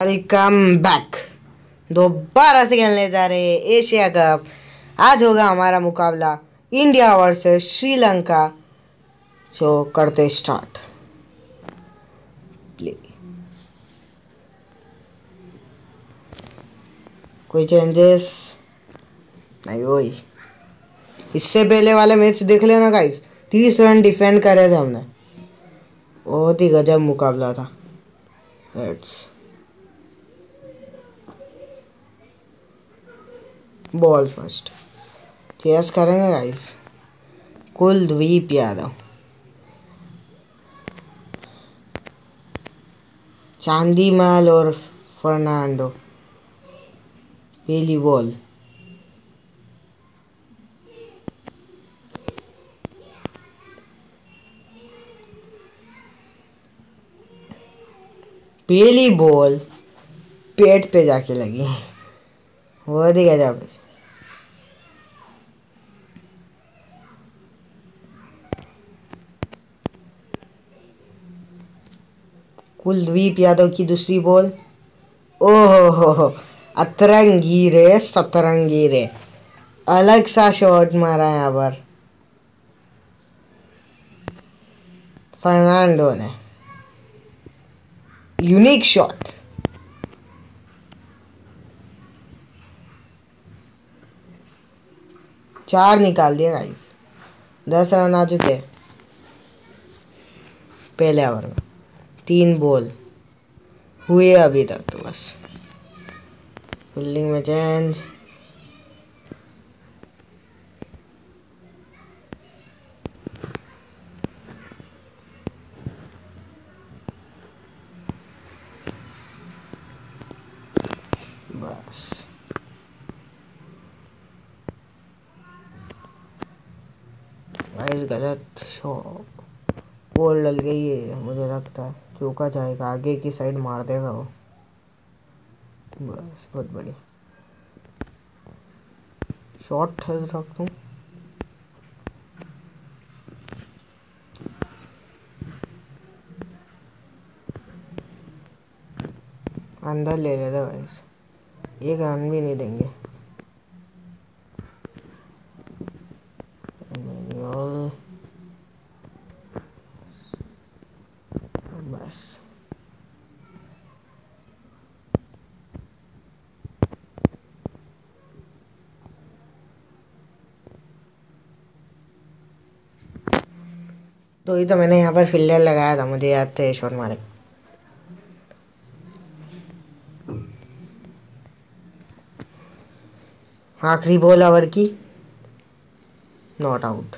Welcome back दोबारा से खेलने जा रहे हैं एशिया कप। आज होगा हमारा मुकाबला इंडिया वर्सेस श्रीलंका। सो करते स्टार्ट प्ले कोई चेंजेस नहीं, वही। इससे पहले वाले मैच देख लेना गाइस तीस रन डिफेंड करे थे हमने। बहुत ही गजब मुकाबला था। बॉल फ़र्स्ट चेस करेंगे गाइस कुलदीप यादव चांदीमाल और फर्नांडो पहली बॉल पहली बॉल पेट पे जाके लगी। बहुत ही गजब कुलदीप यादव की दूसरी बॉल। ओहो हो हो अतरंगी रे सतरंगी रे अलग सा शॉट मारा यहाँ पर। फर्नांडो ने। Unique shot. चार निकाल दिया गाइस दस रन आ चुके पहले ओवर में। तीन बॉल। हुए अभी तक तो बस। फील्डिंग में चेंज गलत शॉट बॉल डल गई है, मुझे लगता है। चौका जाएगा, आगे की साइड मार देगा वो। बस, बहुत बढ़िया। शॉट रख दूँ अंदर ले लेता गाइस एक रन भी नहीं देंगे मैनुअल बस तो ही तो मैंने यहाँ पर फील्डर लगाया था, मुझे याद थे शॉट मारे आखिरी बॉल ओवर की? नॉट आउट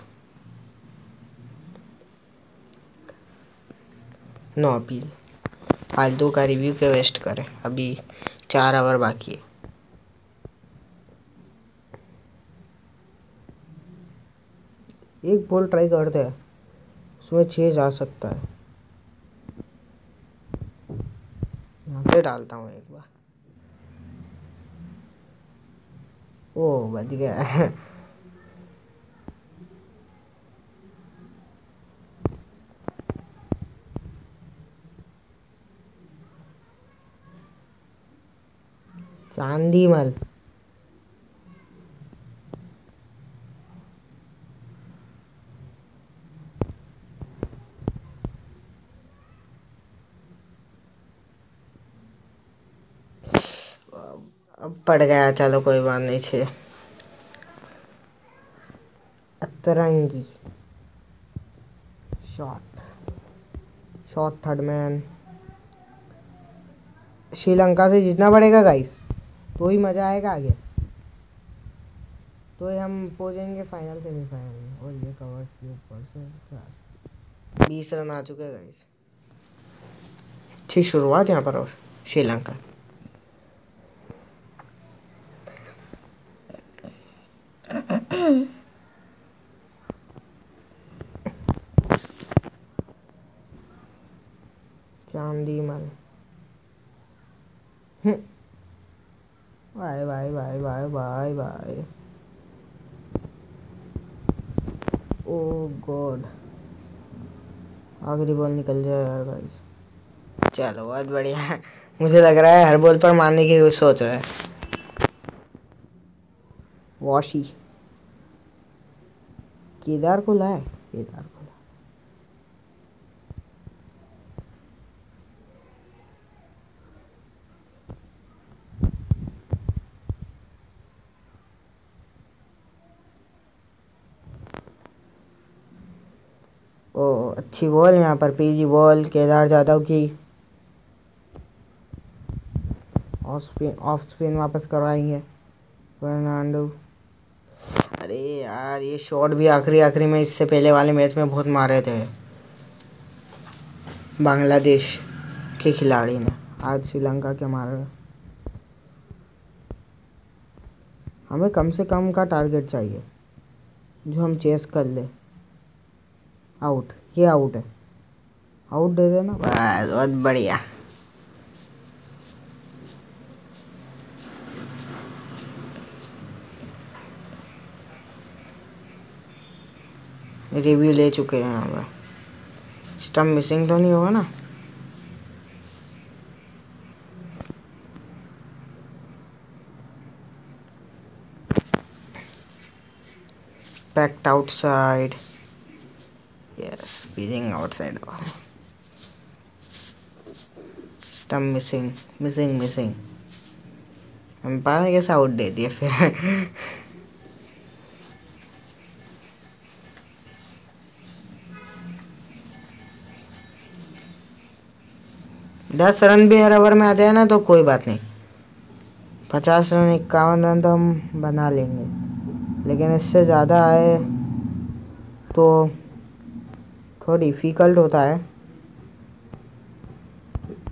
नो अपील फालतू का रिव्यू के वेस्ट करें? अभी चार आवर बाकी है। एक बॉल ट्राई करते हैं। उसमें छः जा सकता है। यहाँ से डालता हूँ एक बार। ओ बच गया। चांदीमल अब पड़ गया, चलो कोई बात नहीं, छे। अतरंगी। Shot shot third man Sri Lanka से जीतना पड़ेगा गाइस तो ही मज़ा आएगा आगे। तो ही हम पहुँचेंगे फाइनल सेमीफाइनल में। और ये कवर्स के ऊपर से चार। बीस रन आ चुके हैं गाइस अच्छी शुरुआत यहाँ पर Sri Lanka. Chandimal bye bye bye bye bye bye oh god. आखिरी बॉल निकल जाए यार गाइस चलो, बहुत बढ़िया। है मुझे लग रहा है हर बॉल पर मारने की सोच रहा है। वॉशी। केदार को लाए, केदार को लाए। ओ, अच्छी बॉल यहाँ पर पीली बॉल केदार जाधव की। ऑफ़ स्पिन ऑफ़ स्पिन वापस करवाएँगे। फर्नांडो। अरे यार, ये शॉट भी आखिरी आखिरी में, इससे पहले वाले मैच में बहुत मारे थे। बांग्लादेश के खिलाड़ी ने। आज श्रीलंका के मारे हमें कम से कम का टारगेट चाहिए, जो हम चेस कर ले। आउट ये आउट है। आउट दे देना। बहुत बढ़िया। रिव्यू ले चुके हैं यहाँ पर। स्टम्प मिसिंग तो नहीं होगा ना? Pact outside yes Beijing outside stump missing missing missing umpire ने कैसे आउट दे दिए फिर। दस रन भी हर ओवर में आ जाए ना तो कोई बात नहीं। पचास रन, इक्यावन रन तो हम बना लेंगे। लेकिन इससे ज़्यादा आए तो थोड़ा डिफ़िकल्ट होता है।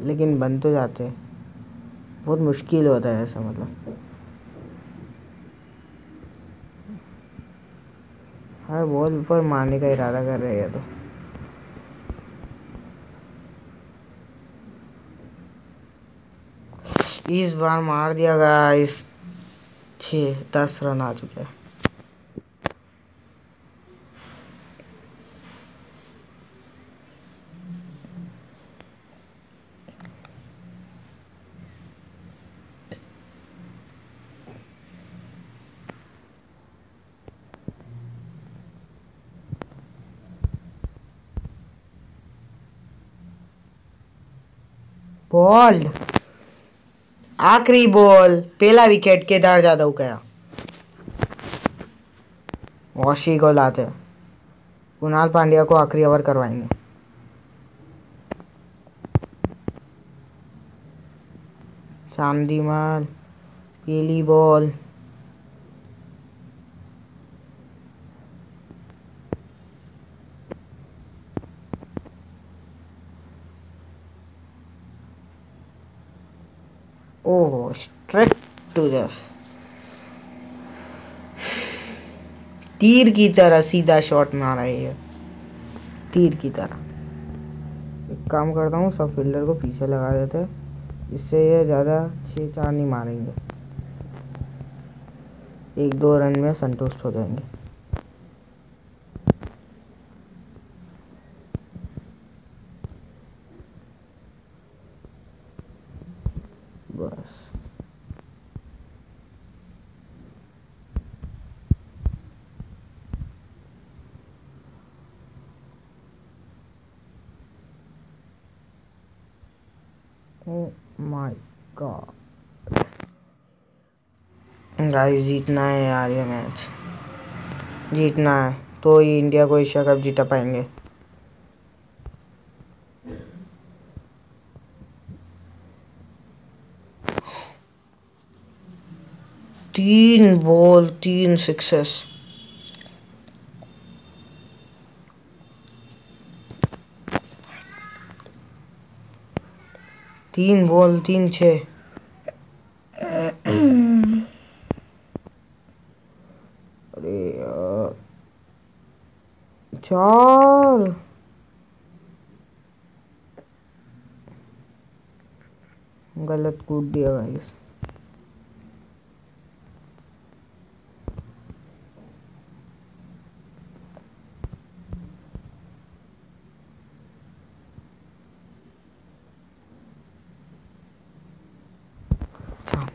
लेकिन बन तो जाते हैं। बहुत मुश्किल होता है ऐसा मतलब। हर बॉल पर मारने का इरादा कर रहे हैं तो। इस बार मार दिया गया इस छः दस रन आ चुके हैं। बॉल्ड। आखिरी बॉल, पहला विकेट केदार जादव गया वॉशी को लाते कुणाल पांड्या को आखिरी ओवर करवाएँगे। शांतिमाल पीली बॉल। स्ट्रेट टू तीर की तरह सीधा शॉट मारा है तीर की तरह। एक काम करता हूँ सब फील्डर को पीछे लगा देते हैं। इससे ये ज़्यादा छः चार नहीं मारेंगे। एक दो रन में संतुष्ट हो जाएँगे बस My god. गाइस जीतना है यार ये मैच जीतना है तो ही इंडिया को एशिया कप जीता पाएँगे। तीन बॉल तीन सिक्सेस तीन बॉल तीन छ। अरे चार। गलत कूद दिया गाइस।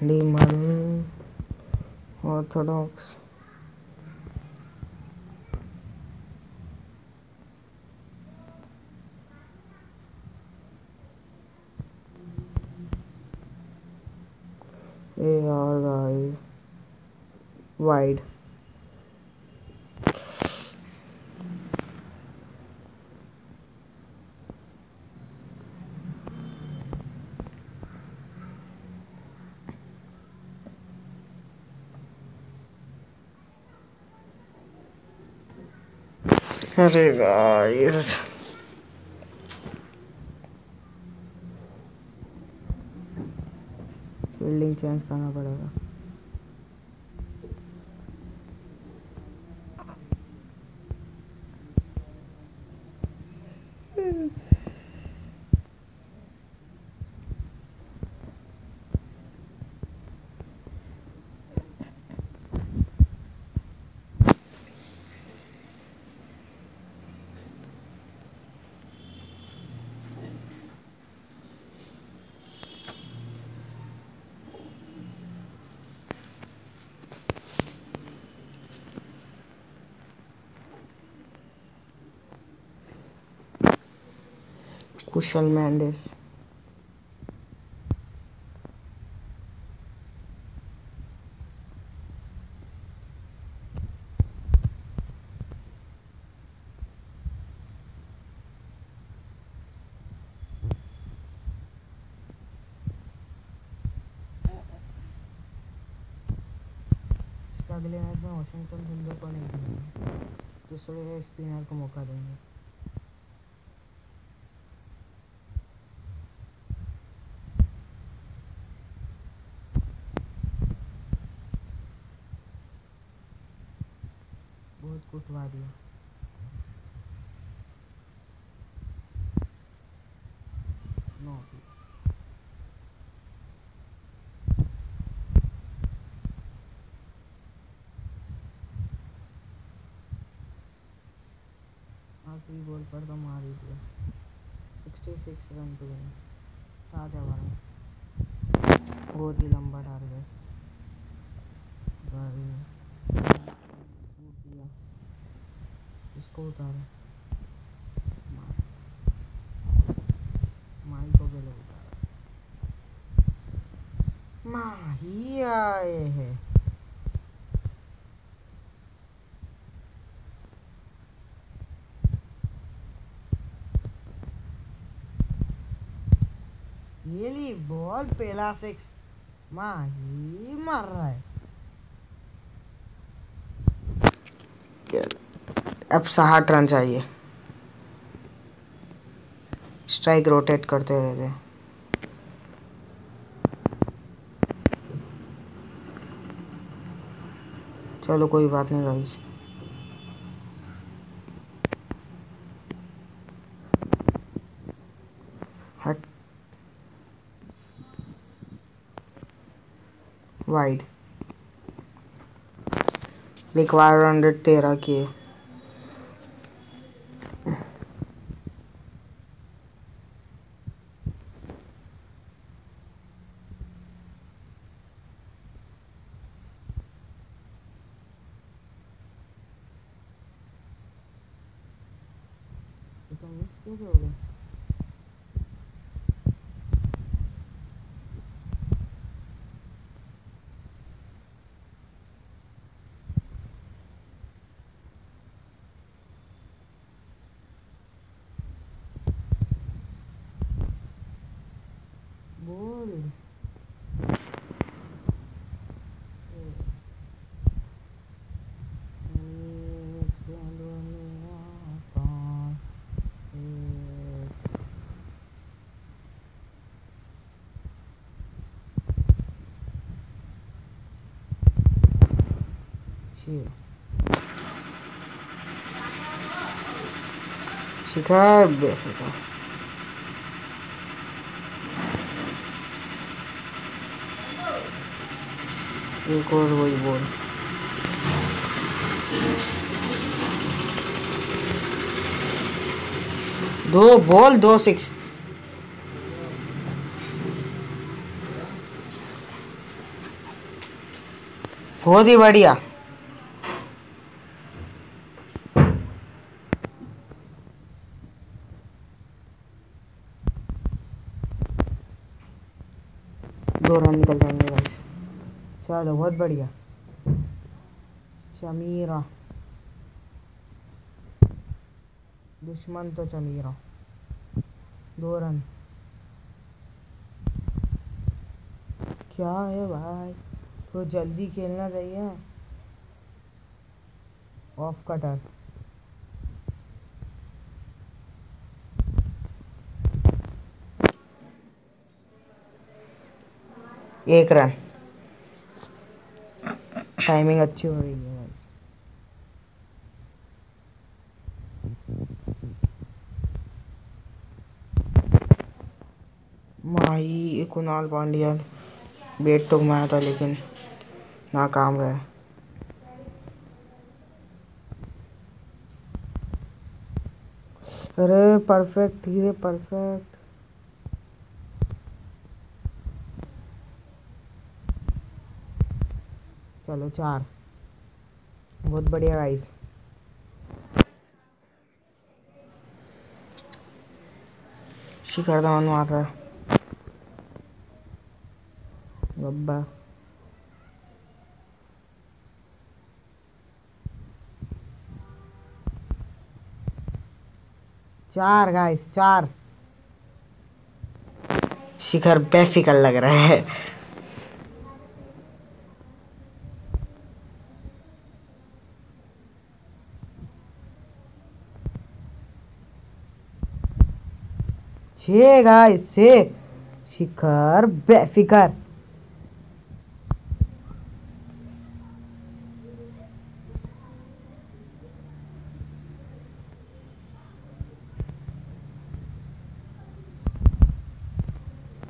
लिमन ऑर्थोडॉक्स ए आर आई वाइड अरे गाइस बिल्डिंग चेंज करना पड़ेगा। कुशल मेंडिस अगले मैच में वॉशिंगटन सुंदर को नहीं देंगे दूसरे स्पिनर को मौका देंगे बहुत कुटवा दिया नो बॉल तो मार ही दिया। Sixty six run to win Raja Varma बहुत ही लंबा टारगेट दिया। इसको उतारा। माई को पहले उतारा। माही आए हैं ये ली बॉल पहला सिक्स माही मार रहा है अब साठ रन चाहिए। स्ट्राइक रोटेट करते रहते चलो कोई बात नहीं गाइस हट वाइड रिक्वायर हंड्रेड तेरह कैसे हो गया शिखर बेफिक्र एक और वही बोल दो बॉल दो सिक्स बहुत ही बढ़िया। दो रन निकल जाएँगे बस चलो, बहुत बढ़िया। चमीरा। दुश्मन तो चमीरा। दो रन। क्या है भाई? तो जल्दी खेलना चाहिए। Off cutter. एक रन। टाइमिंग अच्छी हो रही है. माही, कुणाल पांड्या, बेट तो घुमाया था लेकिन नाकाम रहे। अरे परफेक्ट धीरे परफेक्ट चलो, चार। बहुत बढ़िया गाइस शिखर धवन मार रहा गब्बा चार गाइस चार। शिखर बेफिकल लग रहा है। छः गाइस छः शिखर बेफिकर।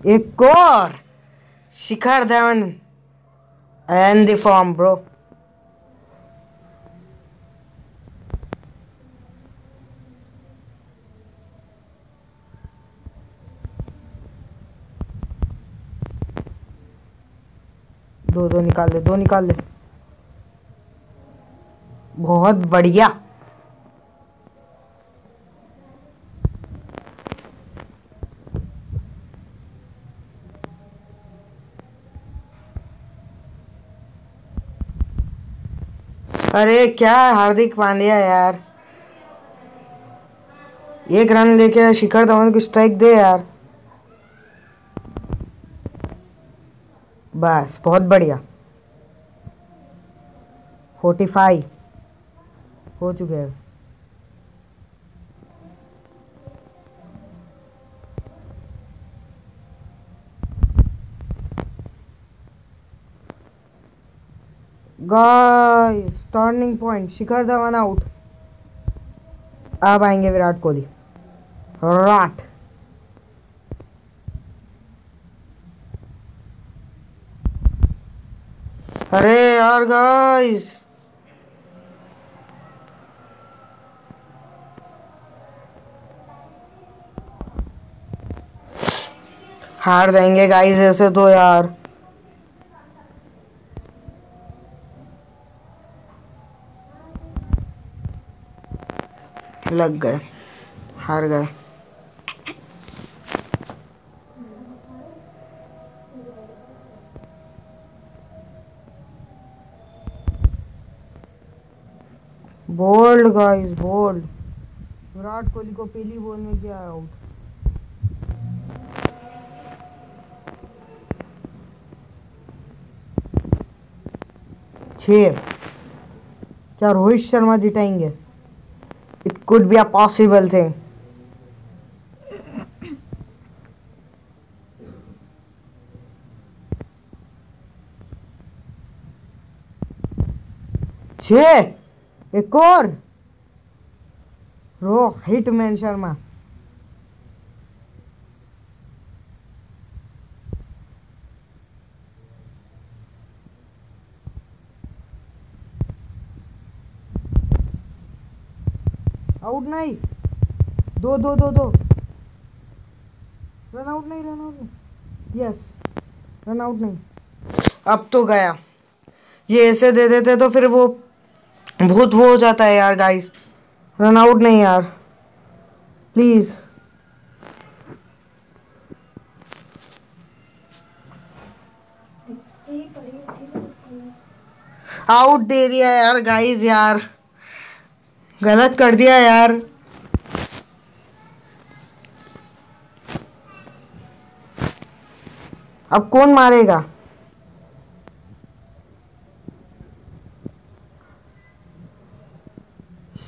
एक और। Shikhar Dhawan and the form bro दो दो निकाल ले दो निकाल ले बहुत बढ़िया। अरे, क्या हार्दिक पांड्या यार? एक रन लेके शिखर धवन को स्ट्राइक दे यार। बस, बहुत बढ़िया। Forty five. हो चुके हैं। Guys turning point Shikhar Dhawan out अब आएँगे विराट कोहली। राट अरे यार गाइस हार जाएँगे गाइस ऐसे तो यार। लग गए। हार गए। Bowled guys bowled. Virat Kohli को पहली बॉल में किया आउट छ क्या Rohit Sharma जिताएँगे? It could be a possible thing छ एक और। रो हिटमैन शर्मा आउट नहीं। दो दो दो दो। रन आउट नहीं रन आउट नहीं। यस रन आउट नहीं। अब तो गया। ये ऐसे दे देते तो फिर वो बहुत वो हो जाता है यार गाइस रन आउट नहीं यार. प्लीज़ आउट दे दिया यार गाइस यार. गलत कर दिया यार. अब कौन मारेगा?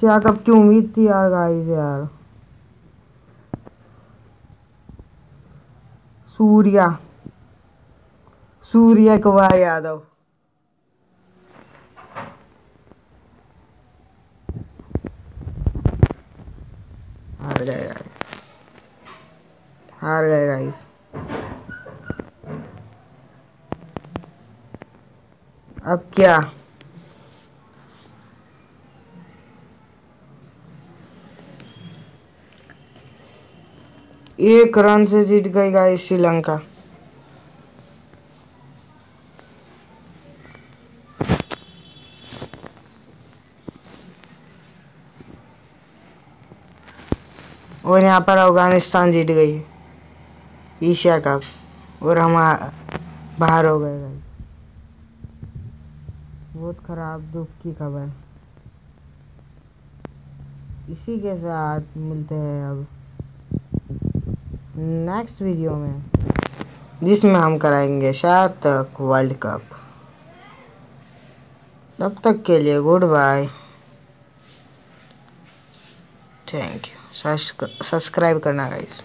क्या कब की उम्मीद थी यार गाइस यार? सूर्या। सूर्य कुमार यादव हार गए गाइस हार गए गाइस अब क्या? एक रन से जीत गई गाइस श्रीलंका। और यहाँ पर अफ़गानिस्तान जीत गई। Asia cup. और हम बाहर हो गए गाइस। बहुत ख़राब दुख की खबर। इसी के साथ मिलते हैं अब। नेक्स्ट वीडियो में। जिसमें हम कराएँगे शायद तक वर्ल्ड कप तब तक के लिए good bye thank you subscribe करना गाइस